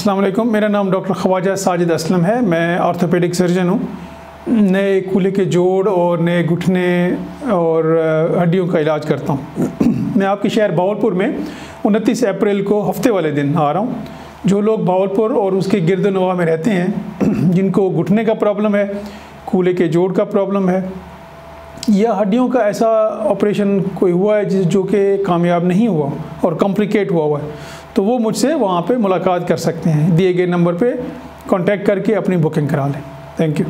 वालेकुम मेरा नाम डॉक्टर ख्वाजा साजिद असलम है। मैं ऑर्थोपेडिक सर्जन हूँ। नए कूल्हे के जोड़ और नए घुटने और हड्डियों का इलाज करता हूँ। मैं आपके शहर बावलपुर में उनतीस अप्रैल को हफ़्ते वाले दिन आ रहा हूँ। जो लोग बावलपुर और उसके गिरद नवा में रहते हैं, जिनको घुटने का प्रॉब्लम है कूल्हे के जोड़ का प्रॉब्लम है या हड्डियों का ऐसा ऑपरेशन कोई हुआ है जिस जो कि कामयाब नहीं हुआ और कॉम्प्लिकेट हुआ हुआ है। तो वो मुझसे वहाँ पे मुलाकात कर सकते हैं। दिए गए नंबर पे कांटेक्ट करके अपनी बुकिंग करा लें। Thank you